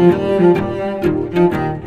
Música